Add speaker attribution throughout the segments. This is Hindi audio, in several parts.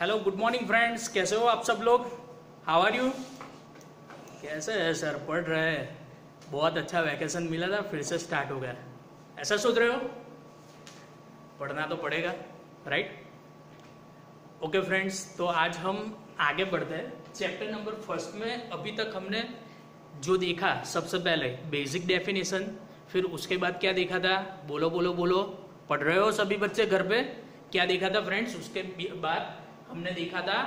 Speaker 1: हेलो गुड मॉर्निंग फ्रेंड्स कैसे हो आप सब लोग? हाउ आर यू कैसे है? सर, पढ़ रहे बहुत अच्छा वैकेशन मिला था, फिर से स्टार्ट हो गया। ऐसा सोच रहे हो? पढ़ना तो पड़ेगा राइट ओके फ्रेंड्स तो आज हम आगे बढ़ते हैं। चैप्टर नंबर फ़र्स्ट में अभी तक हमने जो देखा, सबसे पहले बेसिक डेफिनेशन फिर उसके बाद क्या देखा था? बोलो बोलो बोलो। पढ़ रहे हो सभी बच्चे घर पे? क्या देखा था फ्रेंड्स उसके बाद हमने देखा था,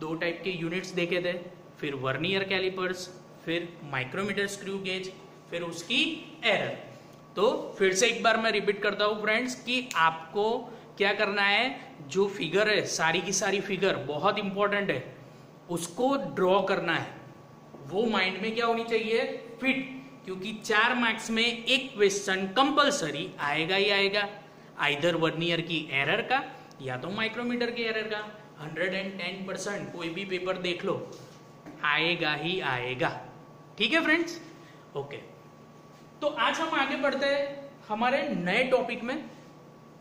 Speaker 1: दो टाइप के यूनिट्स देखे थे, फिर वर्नियर कैलिपर्स फिर माइक्रोमीटर स्क्रू गेज फिर उसकी एरर तो फिर से एक बार मैं रिपीट करता हूँ फ्रेंड्स कि आपको क्या करना है, जो फिगर है, सारी की सारी फिगर बहुत इंपॉर्टेंट है, उसको ड्रॉ करना है. वो माइंड में क्या होनी चाहिए? फिट क्योंकि चार मार्क्स में एक क्वेश्चन कंपलसरी आएगा ही आएगा आइधर वर्नियर की एरर का या तो माइक्रोमीटर की एरर का 110 परसेंट कोई भी पेपर देख लो आएगा ही आएगा ठीक है फ्रेंड्स ओके तो आज हम आगे बढ़ते हैं हमारे नए टॉपिक में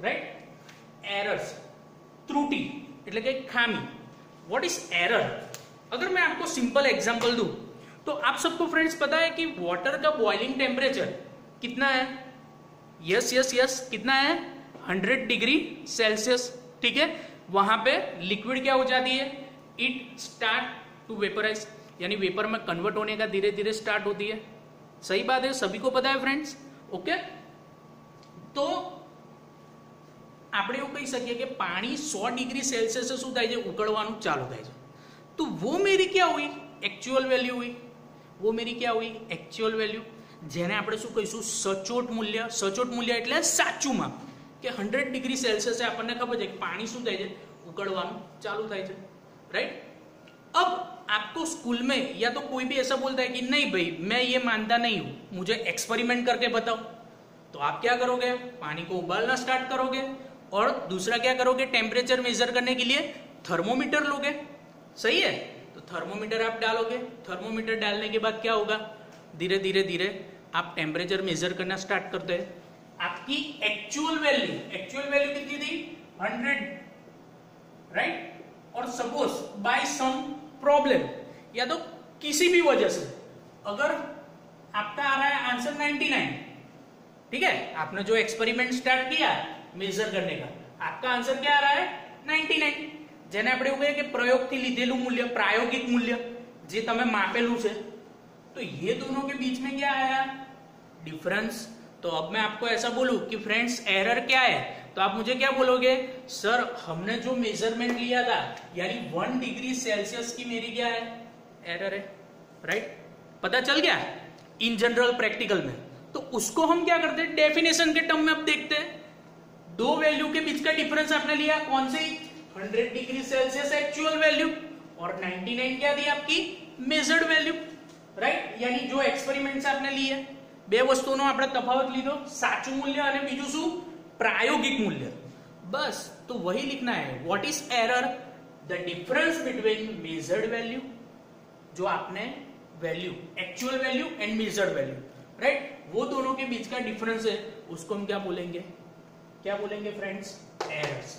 Speaker 1: राइट एरर्स त्रुटि એટલે કે ખામી व्हाट इज एरर अगर मैं आपको सिंपल एग्जांपल दूं तो आप सबको फ्रेंड्स पता है कि वाटर का बॉइलिंग टेम्परेचर कितना है यस यस यस कितना है 100 डिग्री सेल्सियस ठीक है वहां पे लिक्विड क्या हो जाती है इट स्टार्ट टू वेपराइज यानी वेपर में कन्वर्ट होने का धीरे धीरे स्टार्ट होती है सही बात है सभी को पता है फ्रेंड्स ओके તો આપણે એવું કહી શકીએ કે પાણી સો ડિગ્રી સેલ્સિયસે શું થાય છે ઉકળવાનું ચાલુ થાય છે તો वो मेरी क्या हुई एक्चुअल वैल्यू हुई वो मेरी क्या हुई एक्चुअल वैल्यू જેને આપણે શું કહીશું સચોટ મૂલ્ય સચોટ મૂલ્ય એટલે સાચું માપ કે હંડ્રેડ ડિગ્રી સેલ્સિયસે આપણને ખબર છે કે પાણી શું થાય છે ઉકળવાનું ચાલુ થાય છે राइट अब आपको स्कूल में या तो कोई भी ऐसा बोलता है कि नहीं भाई मैं ये मानता नहीं हूं मुझे एक्सपेरिमेंट करके बताओ तो आप क्या करोगे पानी को उबालना स्टार्ट करोगे और दूसरा क्या करोगे टेम्परेचर मेजर करने के लिए थर्मोमीटर लोगे सही है तो थर्मोमीटर आप डालोगे थर्मोमीटर डालने के बाद क्या होगा धीरे धीरे धीरे आप टेम्परेचर मेजर करना स्टार्ट करते हैं आपकी एक्चुअल वैल्यू एक्चुअल वैल्यू कितनी थी हंड्रेड राइट और सपोज बाय सम प्रॉब्लम या तो किसी भी वजह से अगर आपका आ रहा है आंसर 99 ठीक है आपने जो एक्सपेरिमेंट स्टार्ट किया मेजर करने का आपका आंसर क्या आ रहा है 99 જેને આપણે એવું કહીએ કે પ્રયોગથી લીધેલું મૂલ્ય પ્રાયોગિક મૂલ્ય જે તમે માપેલું છે तो ये दोनों के बीच में क्या आया डिफरेंस तो अब मैं आपको ऐसा बोलू कि फ्रेंड्स एरर क्या है? तो आप मुझे क्या बोलोगे? सर, हमने जो मेज़रमेंट लिया था, यानी वन डिग्री सेल्सियस की मेरी क्या है? एरर है राइट पता चल गया? इन जनरल प्रैक्टिकल में। तो उसको हम क्या करते हैं? डेफिनेशन के टर्म में अब देखते हैं। दो वैल्यू के बीच का डिफरेंस आपने लिया। कौन सी? 100 डिग्री सेल्सियस एक्चुअल वैल्यू और 99 क्या दी आपकी? मेजर्ड वैल्यू राइट यानी जो एक्सपेरिमेंट आपने लिए। બે વસ્તુનો આપણે તફાવત લીધો, સાચું મૂલ્ય અને બીજું શું? પ્રાયોગિક મૂલ્ય. બસ, તો વહી लिखना है what is error the difference between measured value जो आपने value actual value and measured value right वो दोनों के बीच का डिफरेंस है उसको हम क्या बोलेंगे क्या बोलेंगे फ्रेंड्स एरर्स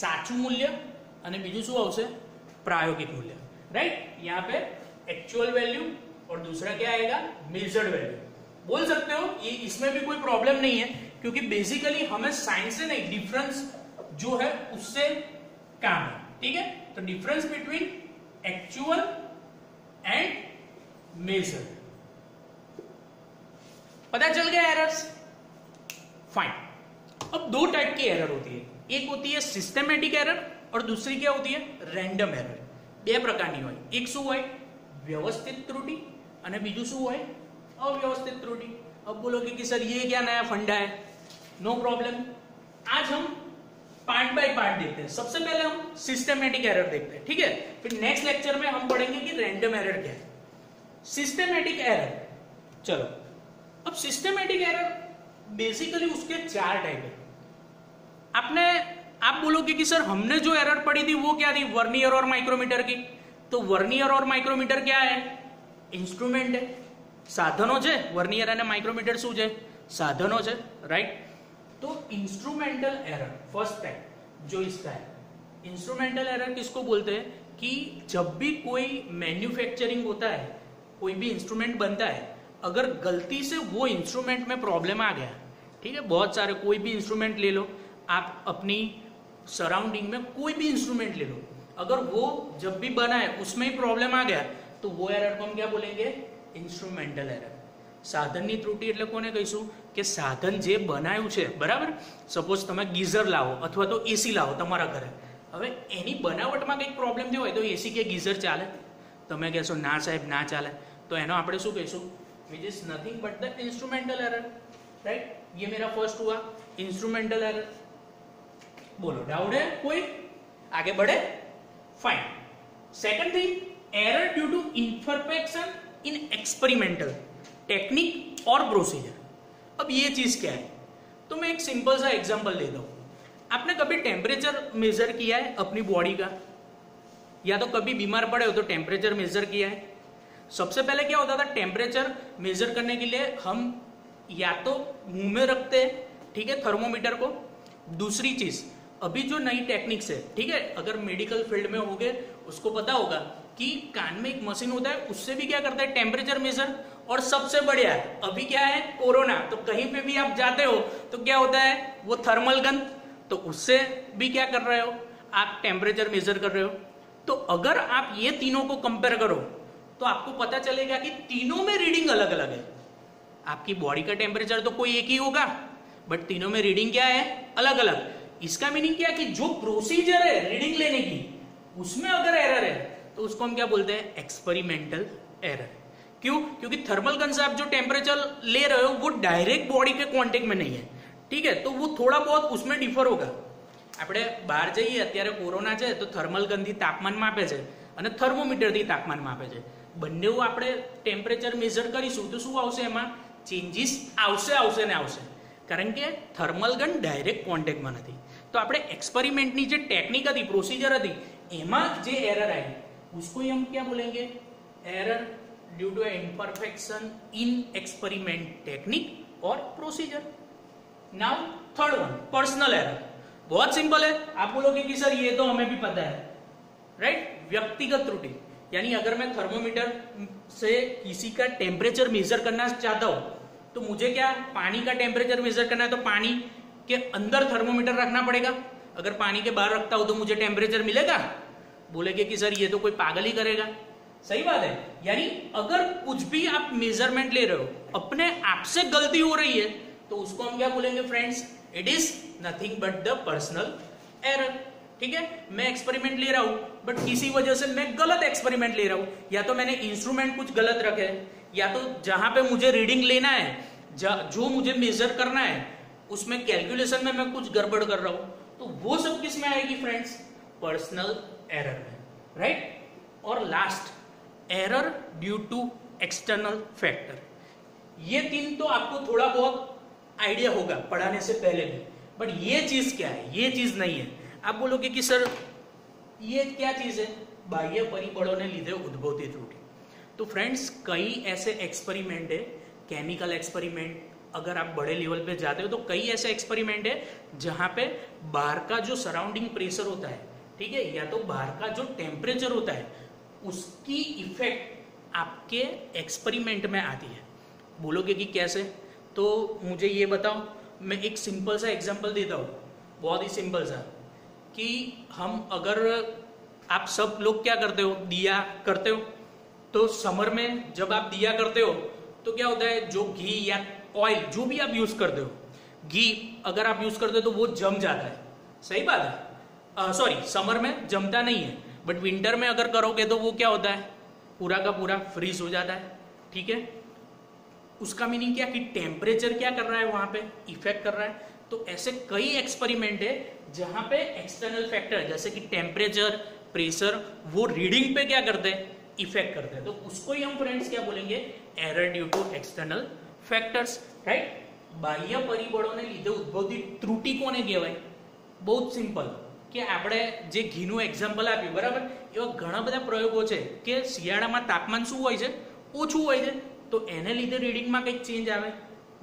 Speaker 1: સાચું મૂલ્ય અને બીજું શું प्रायोगिक मूल्य राइट यहाँ पे एक्चुअल वेल्यू और दूसरा क्या आएगा मेजर्ड वेल्यू बोल सकते हो ये इसमें भी कोई प्रॉब्लम नहीं है क्योंकि बेसिकली हमें साइंस से नहीं डिफरेंस जो है उससे काम है ठीक है तो difference between actual and measured पता चल गया एरर्स फाइन अब दो टाइप की एरर होती है एक होती है सिस्टमेटिक एरर और दूसरी क्या होती है रेंडम एरर બે પ્રકારની હોય એક શું હોય व्यवस्थित त्रुटि અને બીજું શું હોય अव्यवस्थित त्रुटि। अब बोलोगे कि सर, ये क्या नया फंडा है? नो no प्रॉब्लम आज हम पार्ट बाय पार्ट देखते हैं। सबसे पहले हम सिस्टमेटिक एरर देखते हैं, ठीक है? फिर नेक्स्ट लेक्चर में हम पढ़ेंगे कि रैंडम एरर क्या है। सिस्टमेटिक एरर चलो। अब सिस्टमेटिक एरर बेसिकली उसके चार टाइप है। आपने, आप बोलोगे कि सर, हमने जो एरर पढ़ी थी, वो क्या थी? वर्नियर और माइक्रोमीटर की। तो वर्नियर और माइक्रोमीटर क्या है? इंस्ट्रूमेंट है। સાધનો છે વર્નિયર અને માઇક્રોમીટર શું છે સાધનો છે રાઈટ तो इंस्ट्रूमेंटल एरर फर्स्ट टाइप जो इसका है इंस्ट्रूमेंटल एरर किसको बोलते हैं कि जब भी कोई मैन्युफैक्चरिंग होता है कोई भी इंस्ट्रूमेंट बनता है अगर गलती से वो इंस्ट्रूमेंट में प्रॉब्लम आ गया ठीक है बहुत सारे कोई भी इंस्ट्रूमेंट ले लो आप अपनी सराउंडिंग में कोई भी इंस्ट्रूमेंट ले लो अगर वो जब भी बना है उसमें ही प्रॉब्लम आ गया तो वो एरर को हम क्या बोलेंगे ઇન્સ્ટ્રુમેન્ટલ એરર સાધનની ત્રુટિ એટલે કોને કહીશું કે સાધન જે બનાવ્યું છે બરાબર સપોઝ તમે ગીઝર લાવો અથવા તો એસી લાવો તમારા ઘરે હવે એની બનાવટમાં કંઈક પ્રોબ્લેમ થયો હોય તો એસી કે ગીઝર ચાલે તમે કહેશો ના સાહેબ ના ચાલે તો એનો આપણે શું કહીશું which is nothing but the instrumental error right ये मेरा फर्स्ट हुआ इंस्ट्रूमेंटल एरर बोलो डाउट है कोई आगे बढ़े fine second thing error due to imperfection in experimental technique और प्रोसीजर अब ये चीज़ क्या है? तो मैं एक सिंपल सा एग्जांपल देता हूँ। आपने कभी टेम्परेचर मेजर किया है अपनी बॉडी का? या तो कभी बीमार पड़े हो तो टेम्परेचर मेजर किया है? सबसे पहले क्या होता था? टेम्परेचर मेजर करने के लिए हम या तो मुँह में रखते हैं, ठीक है थर्मोमीटर को। दूसरी चीज़, अभी जो नई टेक्निक्स है, ठीक है, अगर मेडिकल फ़ील्ड में हो गए उसको पता होगा। कि कान में एक मशीन होता है, उससे भी क्या करता है टेम्परेचर मेजर और सबसे बढ़िया, अभी क्या है कोरोना तो कहीं पे भी आप जाते हो तो क्या होता है, वो थर्मल गन तो उससे भी क्या कर रहे हो, आप टेम्परेचर मेजर कर रहे हो। तो अगर आप ये तीनों को कंपेयर करो तो आपको पता चलेगा कि तीनों में रीडिंग अलग अलग है। आपकी बॉडी का टेम्परेचर तो कोई एक ही होगा बट तीनों में रीडिंग क्या है अलग अलग इसका मीनिंग क्या कि जो प्रोसीजर है रीडिंग लेने की, उसमें अगर एरर है तो उसको हम क्या बोलते हैं एक्सपेरिमेंटल एरर क्यों क्योंकि थर्मल गन से आप जो टेम्परेचर ले रहे हो वो डायरेक्ट बॉडी के क्वांटिक में नहीं है ठीक है तो वो थोड़ा बहुत उसमें डिफर होगा આપણે બહાર જઈએ અત્યારે કોરોના છે તો થર્મલ ગનથી તાપમાન માપે છે અને થર્મોમીટરથી તાપમાન માપે છે બંને આપણે ટેમ્પરેચર મેઝર કરીશું તો શું આવશે એમાં ચેન્જીસ આવશે આવશે ને આવશે કારણ કે થર્મલ ગન ડાયરેક્ટ કોન્ટેક્ટમાં નથી તો આપણે એક્સપેરિમેન્ટની જે ટેકનિક હતી પ્રોસિજર હતી એમાં જે એરર આવી उसको ही हम क्या बोलेंगे? Error due to imperfection in experiment technique और procedure now third one personal error बहुत सिंपल है। आप बोलोगे कि सर, ये तो हमें भी पता है। राइट व्यक्तिगत त्रुटि। यानी अगर मैं थर्मोमीटर से किसी का टेम्परेचर मेजर करना चाहता हूँ तो मुझे क्या पानी का टेम्परेचर मेजर करना है? तो पानी के अंदर थर्मोमीटर रखना पड़ेगा। अगर पानी के बाहर रखता हूँ तो मुझे टेम्परेचर मिलेगा? बोलेगे कि सर, ये तो कोई पागल ही करेगा। सही बात है। यानी अगर कुछ भी आप मेज़रमेंट ले रहे हो, अपने आप से गलती हो रही है तो उसको हम क्या बोलेंगे friends it is nothing but the personal error ठीक है? मैं एक्सपेरिमेंट ले रहा हूँ बट किसी वजह से मैं गलत एक्सपेरिमेंट ले रहा हूँ। या तो मैंने इंस्ट्रूमेंट कुछ गलत रखे या तो जहाँ पे मुझे रीडिंग लेना है जो मुझे मेजर करना है, उसमें कैलकुलेशन में मैं कुछ गड़बड़ कर रहा हूँ। तो वो सब किसमें आएगी फ्रेंड्स पर्सनल एरर में राइट और last error due to external factor ये तीन तो आपको थोड़ा बहुत आइडिया होगा पढ़ाने से पहले भी। बट ये चीज़ क्या है? ये चीज़ नहीं है। आप बोलोगे कि सर ये क्या चीज़ है? बाह्य परिबलों ने लीधे उद्भवती त्रुटि। तो फ्रेंड्स कई ऐसे एक्सपेरिमेंट है केमिकल एक्सपेरिमेंट अगर आप बड़े लेवल पे जाते हो तो कई ऐसे एक्सपेरिमेंट है, जहाँ पे बाहर का जो सराउंडिंग प्रेशर होता है ठीक है, या तो बाहर का जो टेम्परेचर होता है, उसकी इफ़ेक्ट आपके एक्सपेरिमेंट में आती है। बोलोगे कि कैसे? तो मुझे ये बताओ, मैं एक सिंपल सा एग्जांपल देता हूँ, बहुत ही सिंपल सा, कि हम अगर, आप सब लोग क्या करते हो? दिया करते हो। तो समर में जब आप दिया करते हो तो क्या होता है, जो घी या ऑयल जो भी आप यूज़ करते हो, घी अगर आप यूज़ करते हो तो वो जम जाता है। सही बात है? सॉरी समर में जमता नहीं है बट विंटर में अगर करोगे तो वो क्या होता है पूरा का पूरा फ्रीज हो जाता है ठीक है उसका मीनिंग क्या कि टेम्परेचर क्या कर रहा है वहां पे इफेक्ट कर रहा है तो ऐसे कई एक्सपेरिमेंट है जहां पे एक्सटर्नल फैक्टर जैसे कि टेम्परेचर प्रेशर वो रीडिंग पे क्या करते हैं इफेक्ट करते हैं तो उसको ही हम फ्रेंड्स क्या बोलेंगे error due to external factors right બાહ્ય પરિબળોને લીધે ઉદ્ભવતી ત્રુટિ કોને કહેવાય બહુ જ સિમ્પલ કે આપણે જે ઘીનું એક્ઝામ્પલ આપ્યું, બરાબર? એવા ઘણા બધા પ્રયોગો છે કે શિયાળામાં તાપમાન શું હોય છે? ઓછું હોય છે. તો એને લીધે રીડિંગમાં કંઈક ચેન્જ આવે.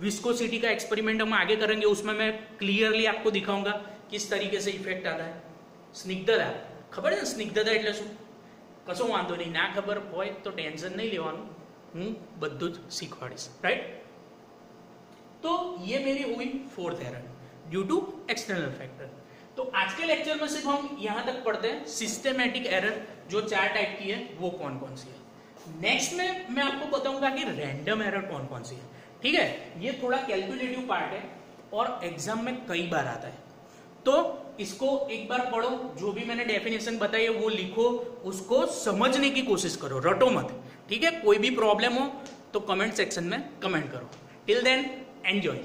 Speaker 1: विस्कोसिटी का एक्सपेरिमेंट हम આગે करेंगे उसमें मैं ક્લિયરલી आपको दिखाऊंगा किस તરીકે से इफेक्ट आता है સ્નિગ્ધતા. ખબર છે સ્નિગ્ધતા એટલે શું? કશો વાંધો નહીં. ના ખબર હોય તો ટેન્શન નહીં લેવાનું. હું બધું જ શીખવાડીશ. રાઈટ તો યે મેરી હુઈ fourth error due to external factor तो आज के लेक्चर में सिर्फ़ हम यहाँ तक पढ़ते हैं सिस्टमेटिक एरर जो चार टाइप की है, वो कौन कौन सी है? नेक्स्ट में मैं आपको बताऊँगा कि रैंडम एरर कौन कौन सी है। ठीक है? ये थोड़ा कैलकुलेटिव पार्ट है और एग्ज़ाम में कई बार आता है। तो इसको एक बार पढ़ो, जो भी मैंने डेफिनेशन बताई है, वो लिखो, उसको समझने की कोशिश करो, रटो मत। ठीक है? कोई भी प्रॉब्लम हो तो कमेंट सेक्शन में कमेंट करो। Till then enjoy